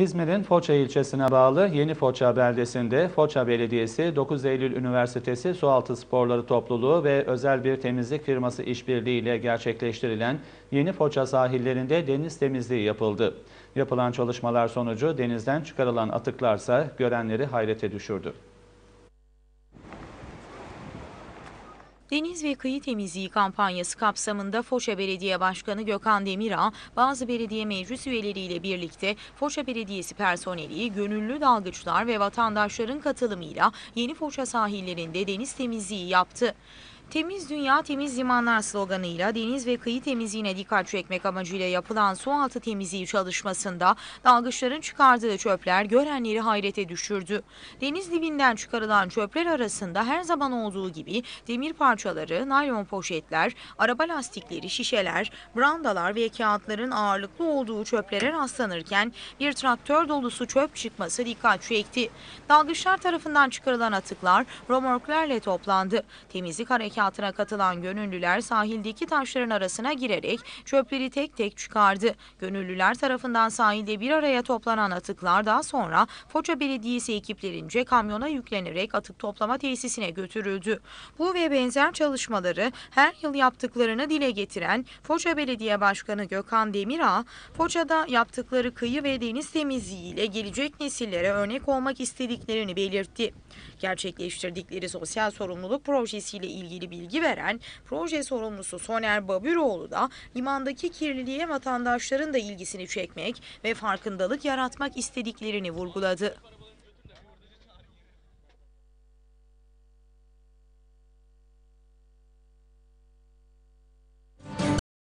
İzmir'in Foça ilçesine bağlı Yeni Foça beldesinde Foça Belediyesi, 9 Eylül Üniversitesi Sualtı Sporları Topluluğu ve özel bir temizlik firması işbirliğiyle gerçekleştirilen Yeni Foça sahillerinde deniz temizliği yapıldı. Yapılan çalışmalar sonucu denizden çıkarılan atıklarsa görenleri hayrete düşürdü. Deniz ve Kıyı Temizliği kampanyası kapsamında Foça Belediye Başkanı Gökhan Demirağ, bazı belediye meclis üyeleriyle birlikte Foça Belediyesi personeli, gönüllü dalgıçlar ve vatandaşların katılımıyla Yeni Foça sahillerinde deniz temizliği yaptı. Temiz Dünya Temiz Limanlar sloganıyla deniz ve kıyı temizliğine dikkat çekmek amacıyla yapılan sualtı temizliği çalışmasında dalgıçların çıkardığı çöpler görenleri hayrete düşürdü. Deniz dibinden çıkarılan çöpler arasında her zaman olduğu gibi demir parçaları, naylon poşetler, araba lastikleri, şişeler, brandalar ve kağıtların ağırlıklı olduğu çöplere rastlanırken bir traktör dolusu çöp çıkması dikkat çekti. Dalgıçlar tarafından çıkarılan atıklar romorklerle toplandı. Temizlik harekatına katılan gönüllüler sahildeki taşların arasına girerek çöpleri tek tek çıkardı. Gönüllüler tarafından sahilde bir araya toplanan atıklar daha sonra Foça Belediyesi ekiplerince kamyona yüklenerek atık toplama tesisine götürüldü. Bu ve benzer çalışmaları her yıl yaptıklarını dile getiren Foça Belediye Başkanı Gökhan Demirağ, Foça'da yaptıkları kıyı ve deniz temizliğiyle gelecek nesillere örnek olmak istediklerini belirtti. Gerçekleştirdikleri sosyal sorumluluk projesiyle bilgi veren proje sorumlusu Soner Babüroğlu da limandaki kirliliğe vatandaşların da ilgisini çekmek ve farkındalık yaratmak istediklerini vurguladı.